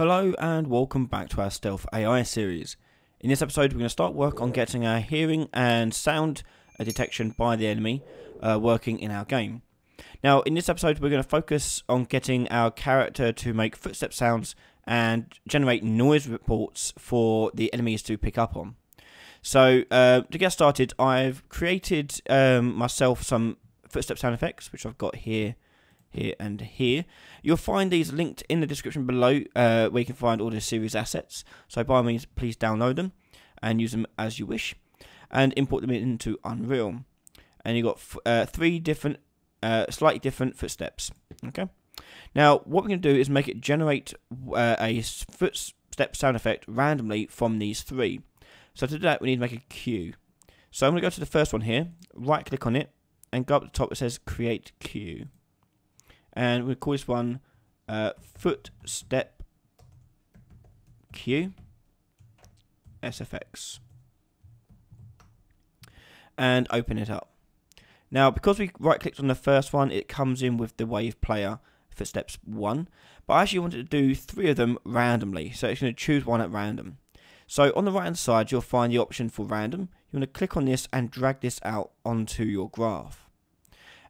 Hello and welcome back to our Stealth AI series. In this episode, we're going to start work on getting our hearing and sound uh, detection by the enemy uh, working in our game. Now, in this episode, we're going to focus on getting our character to make footstep sounds and generate noise reports for the enemies to pick up on. So, uh, to get started, I've created um, myself some footstep sound effects, which I've got here here and here. You'll find these linked in the description below uh, where you can find all the series assets. So by all means, please download them and use them as you wish and import them into Unreal. And you've got uh, three different, uh, slightly different footsteps. Okay. Now, what we're going to do is make it generate uh, a footstep sound effect randomly from these three. So to do that, we need to make a cue. So I'm going to go to the first one here, right click on it, and go up to the top. It says create cue and we call this one uh, footstep q SFX and open it up. Now, because we right clicked on the first one, it comes in with the wave player footsteps 1, but I actually wanted to do three of them randomly, so it's going to choose one at random. So on the right hand side, you'll find the option for random. You want to click on this and drag this out onto your graph.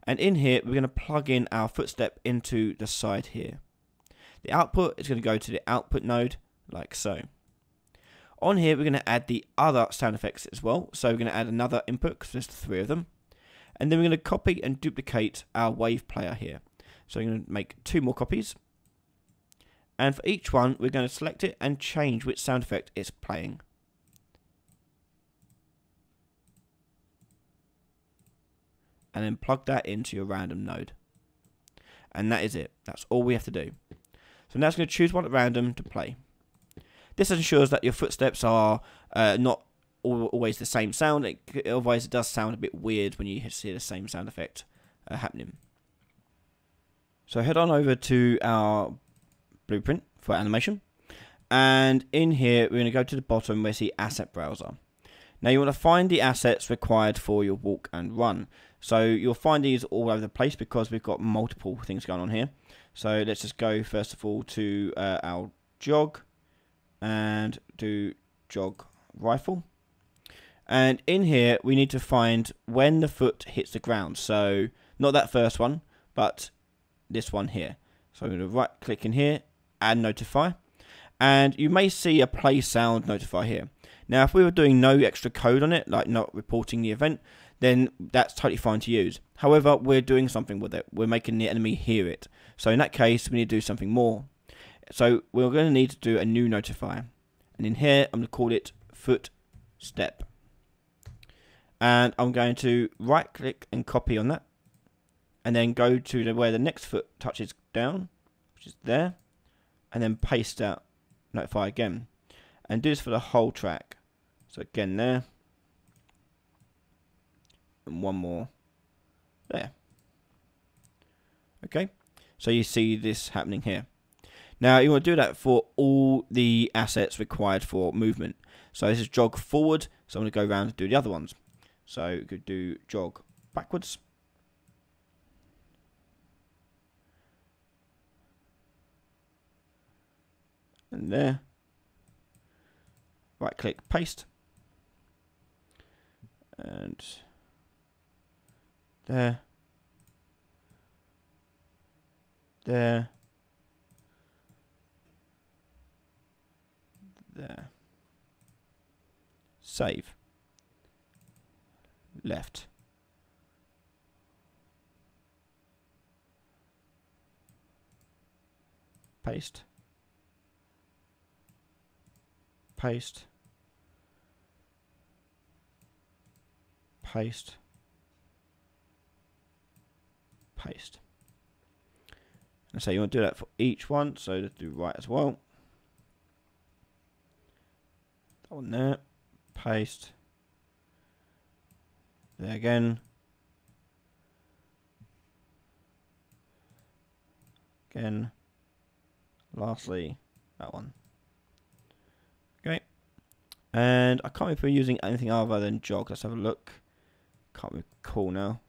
And in here, we're going to plug in our footstep into the side here. The output is going to go to the output node, like so. On here, we're going to add the other sound effects as well. So we're going to add another input, because there's three of them. And then we're going to copy and duplicate our wave player here. So we're going to make two more copies. And for each one, we're going to select it and change which sound effect it's playing. And then plug that into your random node. And that is it. That's all we have to do. So now it's going to choose one at random to play. This ensures that your footsteps are uh, not always the same sound. It, otherwise, it does sound a bit weird when you see the same sound effect uh, happening. So head on over to our blueprint for animation. And in here, we're going to go to the bottom where you see Asset Browser. Now you want to find the assets required for your walk and run. So you'll find these all over the place because we've got multiple things going on here. So let's just go first of all to uh, our jog and do jog rifle. And in here we need to find when the foot hits the ground. So not that first one, but this one here. So I'm going to right click in here, and notify. And you may see a play sound notify here. Now, if we were doing no extra code on it, like not reporting the event, then that's totally fine to use. However, we're doing something with it. We're making the enemy hear it. So in that case, we need to do something more. So we're going to need to do a new notifier. And in here, I'm going to call it foot step. And I'm going to right click and copy on that. And then go to the, where the next foot touches down, which is there. And then paste out notify again. And do this for the whole track. So again there. And one more there. Okay. So you see this happening here. Now you want to do that for all the assets required for movement. So this is jog forward. So I'm going to go around and do the other ones. So you could do jog backwards. And there. Right click, paste. And there. There. There. Save. Left. Paste. Paste. paste, paste. And so you want to do that for each one, so do right as well. That one there, paste, there again. Again, lastly, that one. Okay. And I can't remember using anything other than jog. Let's have a look. Can't recall now.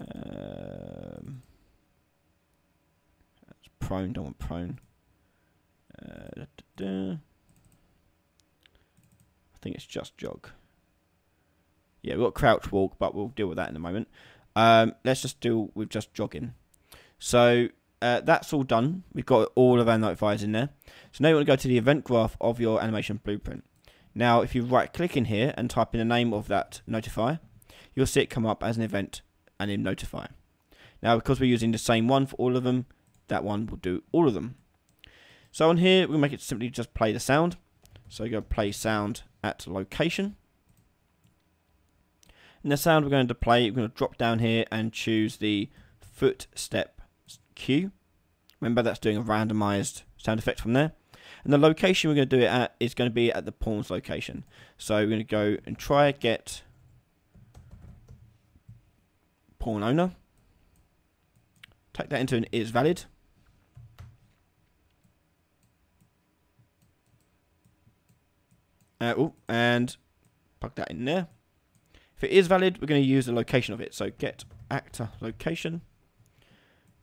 Um, prone, don't want prone. Uh, da, da, da. I think it's just jog. Yeah, we've got crouch walk, but we'll deal with that in a moment. Um, let's just deal with just jogging. So uh, that's all done. We've got all of our notifiers in there. So now you want to go to the event graph of your animation blueprint. Now, if you right click in here and type in the name of that notifier, you'll see it come up as an event and in notifier. Now, because we're using the same one for all of them, that one will do all of them. So on here, we'll make it simply just play the sound. So go play sound at location. And the sound we're going to play, we're going to drop down here and choose the footstep cue. Remember, that's doing a randomized sound effect from there. And the location we're going to do it at is going to be at the pawn's location. So we're going to go and try get pawn owner. Take that into an is valid. Uh, oh, and plug that in there. If it is valid, we're going to use the location of it. So get actor location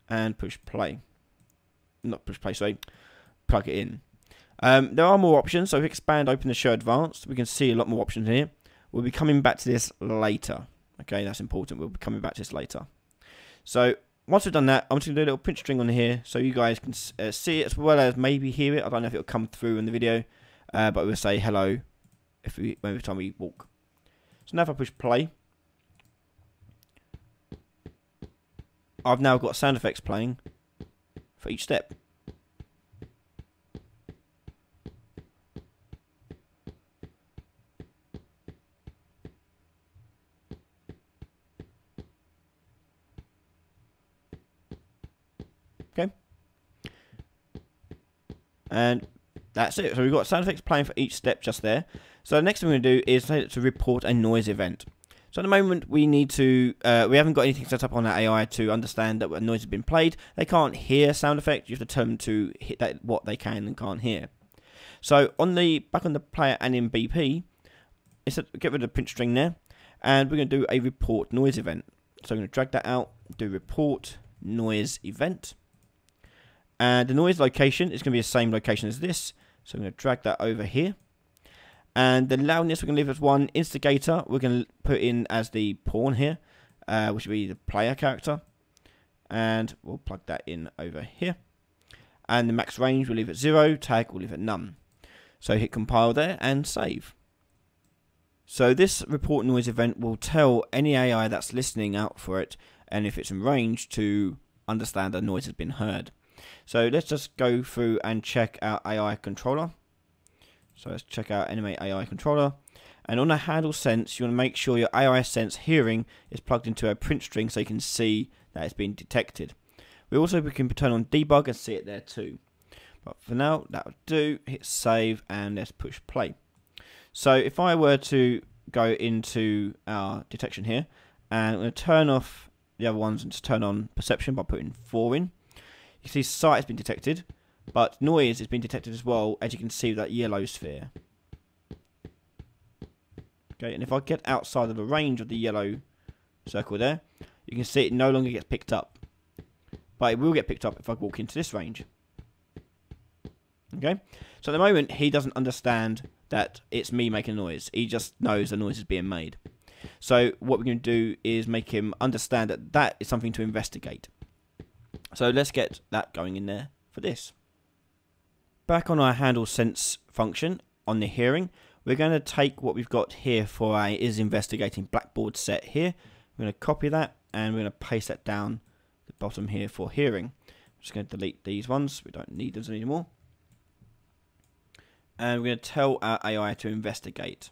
and push play. Not push play, sorry, plug it in. Um, there are more options, so if we expand open the show advanced, we can see a lot more options here. We'll be coming back to this later. Okay, that's important. We'll be coming back to this later. So once we've done that, I'm just going to do a little print string on here so you guys can uh, see it as well as maybe hear it. I don't know if it'll come through in the video, uh, but we'll say hello if we every time we walk. So now if I push play, I've now got sound effects playing for each step. Okay. And that's it. So we've got sound effects playing for each step just there. So the next thing we're going to do is to report a noise event. So at the moment we need to, uh, we haven't got anything set up on that AI to understand that a noise has been played. They can't hear sound effects. You have to tell them to hit that what they can and can't hear. So on the back on the player anim BP, a, get rid of the print string there, and we're going to do a report noise event. So I'm going to drag that out, do report noise event, and the noise location is going to be the same location as this. So I'm going to drag that over here. And the loudness we're going to leave as one. Instigator we're going to put in as the pawn here, uh, which will be the player character. And we'll plug that in over here. And the max range we'll leave at zero. Tag we'll leave at none. So hit compile there and save. So this report noise event will tell any AI that's listening out for it and if it's in range to understand that noise has been heard. So let's just go through and check our AI controller. So let's check out Animate AI controller. And on the handle sense, you want to make sure your AI sense hearing is plugged into a print string so you can see that it's been detected. We also we can turn on debug and see it there too. But for now, that'll do. Hit save and let's push play. So if I were to go into our detection here, and I'm going to turn off the other ones and just turn on perception by putting 4 in. You see sight has been detected. But noise has been detected as well, as you can see that yellow sphere. Okay, and if I get outside of the range of the yellow circle there, you can see it no longer gets picked up. But it will get picked up if I walk into this range. Okay, so at the moment he doesn't understand that it's me making noise. He just knows the noise is being made. So what we're going to do is make him understand that that is something to investigate. So let's get that going in there for this. Back on our handle sense function on the hearing, we're going to take what we've got here for a is investigating blackboard set here. We're going to copy that and we're going to paste that down the bottom here for hearing. I'm just going to delete these ones. We don't need those anymore. And we're going to tell our AI to investigate.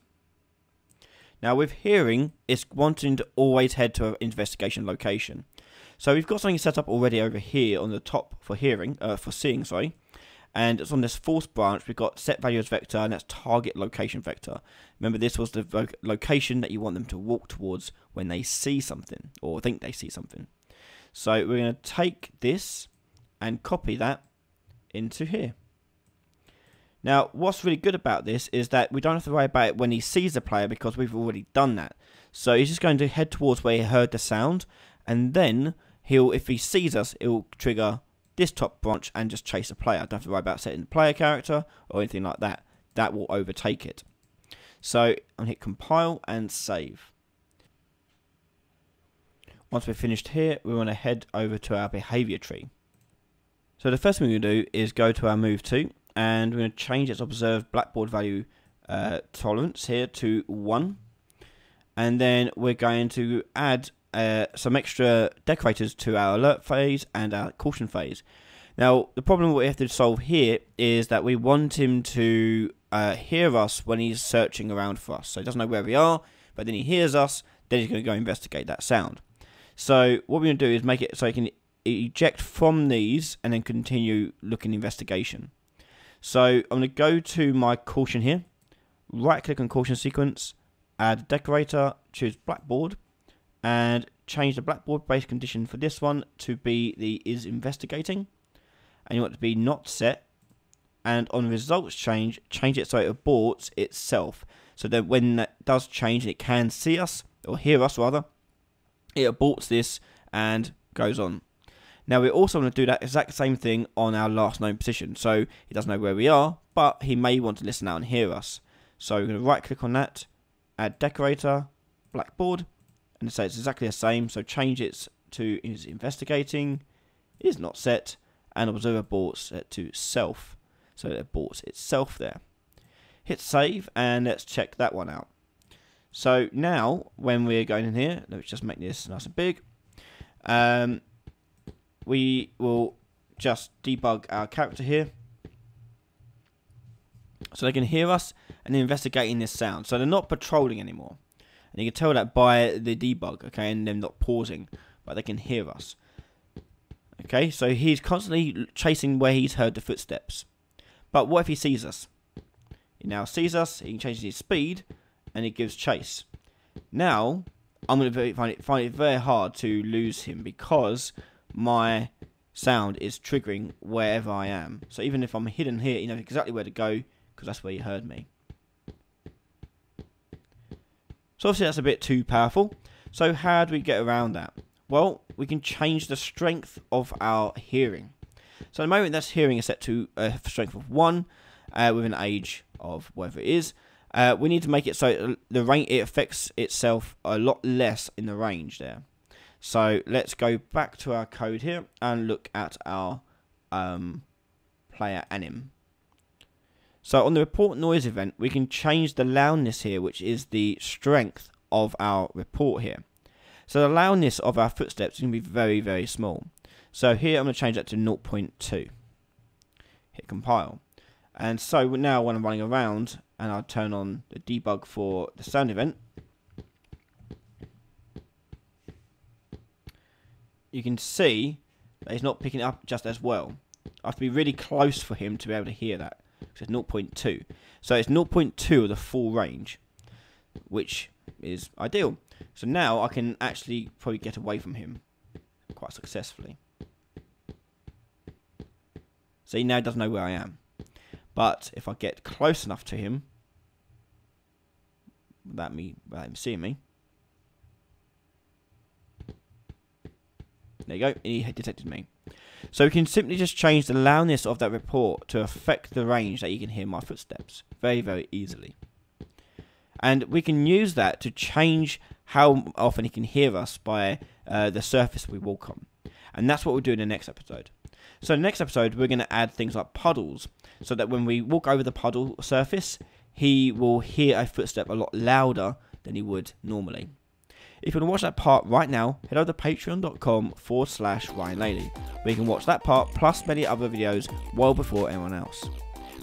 Now with hearing, it's wanting to always head to an investigation location. So we've got something set up already over here on the top for hearing, uh, for seeing, sorry. And it's on this fourth branch we've got set value as vector and that's target location vector. Remember this was the location that you want them to walk towards when they see something or think they see something. So we're going to take this and copy that into here. Now what's really good about this is that we don't have to worry about it when he sees the player because we've already done that. So he's just going to head towards where he heard the sound and then he'll if he sees us it will trigger this top branch and just chase a player. Don't have to worry about setting the player character or anything like that. That will overtake it. So I'm hit compile and save. Once we're finished here, we want to head over to our behavior tree. So the first thing we're going to do is go to our move to, and we're going to change its observed blackboard value uh, tolerance here to 1. And then we're going to add uh, some extra decorators to our alert phase and our caution phase. Now, the problem we have to solve here is that we want him to uh, hear us when he's searching around for us. So he doesn't know where we are, but then he hears us, then he's going to go investigate that sound. So what we're going to do is make it so he can eject from these and then continue looking investigation. So I'm going to go to my caution here, right click on caution sequence, add decorator, choose blackboard, and change the blackboard base condition for this one to be the is investigating, and you want it to be not set, and on results change, change it so it aborts itself. So that when that does change, it can see us, or hear us rather, it aborts this and goes on. Now we're also want to do that exact same thing on our last known position. So he doesn't know where we are, but he may want to listen out and hear us. So we're going to right click on that, add decorator, blackboard, and say it's exactly the same. So change it to is investigating, is not set, and observer aborts it to self. So it aborts itself there. Hit save and let's check that one out. So now, when we're going in here, let's just make this nice and big. Um, we will just debug our character here. So they can hear us and investigating this sound. So they're not patrolling anymore. And you can tell that by the debug, okay, and them not pausing, but they can hear us. Okay, so he's constantly chasing where he's heard the footsteps. But what if he sees us? He now sees us, he changes his speed, and he gives chase. Now, I'm going to find it, find it very hard to lose him because my sound is triggering wherever I am. So even if I'm hidden here, you know exactly where to go because that's where you heard me. So obviously that's a bit too powerful. So how do we get around that? Well, we can change the strength of our hearing. So at the moment that's hearing is set to a strength of 1 uh, with an age of whatever it is. Uh, we need to make it so the range it affects itself a lot less in the range there. So let's go back to our code here and look at our um, player anim. So on the report noise event, we can change the loudness here, which is the strength of our report here. So the loudness of our footsteps to be very, very small. So here I'm going to change that to 0.2. Hit compile. And so now when I'm running around and I'll turn on the debug for the sound event, you can see that he's not picking it up just as well. I have to be really close for him to be able to hear that. So it's 0.2. So it's 0.2 of the full range, which is ideal. So now I can actually probably get away from him quite successfully. So he now doesn't know where I am. But if I get close enough to him, without me, without him seeing me, there you go, he detected me. So we can simply just change the loudness of that report to affect the range that you can hear my footsteps very, very easily. And we can use that to change how often he can hear us by uh, the surface we walk on. And that's what we'll do in the next episode. So next episode, we're going to add things like puddles, so that when we walk over the puddle surface, he will hear a footstep a lot louder than he would normally. If you want to watch that part right now, head over to patreon.com forward slash Ryan Laley, where you can watch that part plus many other videos well before anyone else.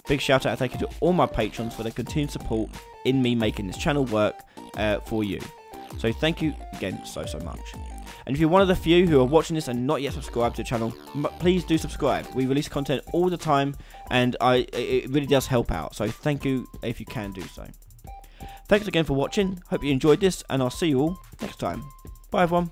Big shout out and thank you to all my patrons for their continued support in me making this channel work uh, for you. So thank you again so, so much. And if you're one of the few who are watching this and not yet subscribed to the channel, please do subscribe. We release content all the time, and I it really does help out. So thank you if you can do so. Thanks again for watching. Hope you enjoyed this, and I'll see you all next time. Bye, everyone.